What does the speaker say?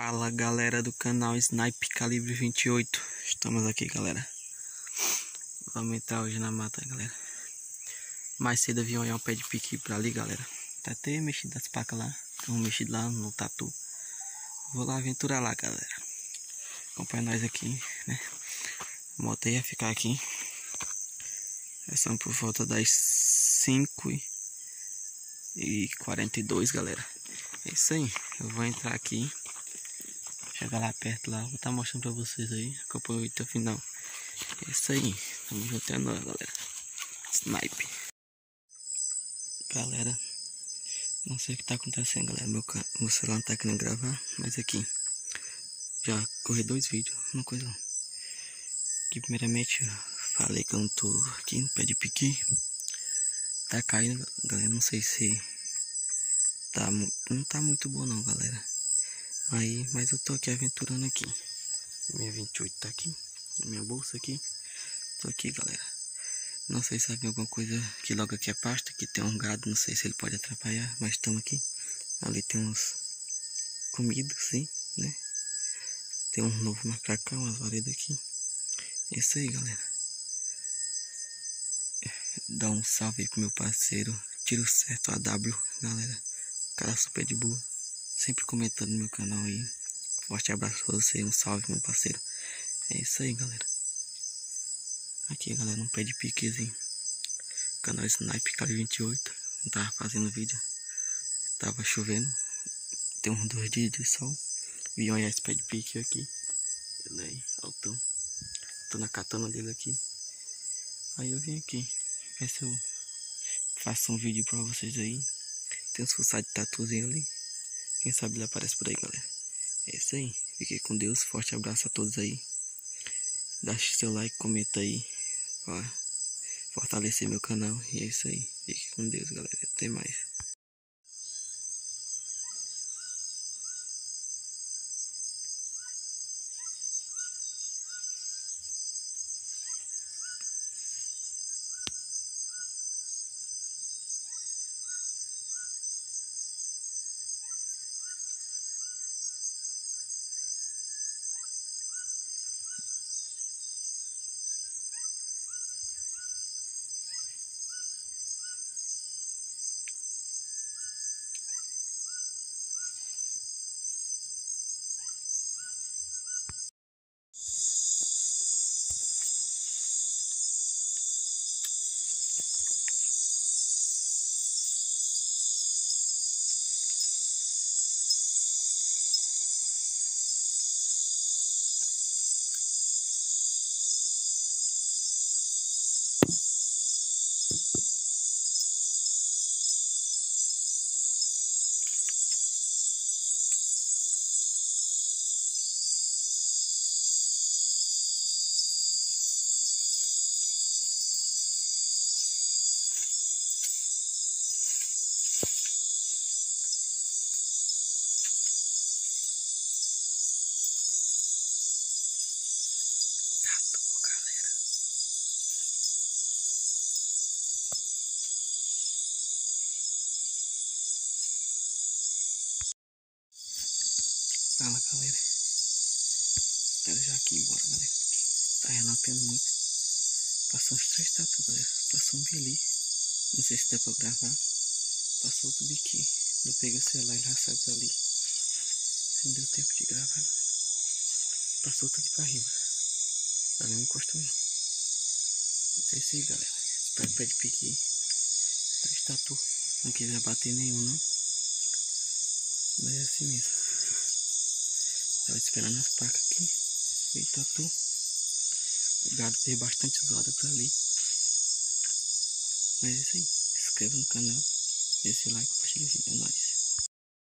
Fala galera do canal Snipe Calibre 28 Estamos aqui galera. Vamos entrar hoje na mata galera. Mais cedo eu vi olhar um pé de pique pra ali galera. Tá até mexido as pacas lá. Um mexido lá no tatu. Vou lá aventurar lá galera. Acompanha nós aqui né? A moto ia ficar aqui. São por volta das 5 e 42 galera. É isso aí. Eu vou entrar aqui Chegar lá perto lá, vou estar tá mostrando pra vocês aí. Acompanha até o final. É isso aí. Tamo junto nós, galera. Snipe. Galera, não sei o que tá acontecendo, galera. Meu, meu celular não tá querendo gravar, mas aqui. Já corri dois vídeos, uma coisa. Que primeiramente falei que eu não tô aqui no pé de piqui. Tá caindo, galera. Não sei se tá, não tá muito bom não, galera. Aí, mas eu tô aqui aventurando aqui. Minha 28 tá aqui. Minha bolsa aqui. Tô aqui, galera. Não sei se vai alguma coisa que logo aqui é pasta, que tem um gado, não sei se ele pode atrapalhar, mas estamos aqui. Ali tem uns comidos, sim, né? Tem um novo cá, umas varedas aqui. É isso aí, galera. Dá um salve aí pro meu parceiro. Tiro certo AW, galera. Cara super de boa sempre comentando no meu canal aí. Forte abraço pra você, um salve meu parceiro. É isso aí, galera. Aqui, galera, um pé de piquezinho. Canal Snipe Cali 28. Não tava fazendo vídeo. Tava chovendo. Tem uns dois dias de sol. Vi olhar esse pé de pique aqui. Ele aí, altão. Tô na katana dele aqui. Aí eu vim aqui. Ver se eu faço um vídeo pra vocês aí. Tem uns fuçados de tatuzinho ali. Quem sabe ele aparece por aí, galera. É isso aí. Fique com Deus. Forte abraço a todos aí. Deixe seu like, comenta aí. Pra fortalecer meu canal. E é isso aí. Fique com Deus, galera. Até mais. Fala galera. Quero já aqui embora, galera. Tá relatando muito. Passou uns três tatu, galera. Passou um ali. Não sei se dá pra gravar. Passou outro aqui. Eu peguei o celular e já saiu pra ali. Não deu tempo de gravar, galera. Passou aqui pra riba. Ela não encostou não. Isso é isso aí, galera. Espero pé de pique. Três tatu. Não quiser bater nenhum, não. Mas é assim mesmo. Tava esperando as placas aqui. E tatu. O gado teve bastante zoada pra ali. Mas é isso aí. Se inscreva no canal. Dê esse like, compartilhe o vídeo. É nóis.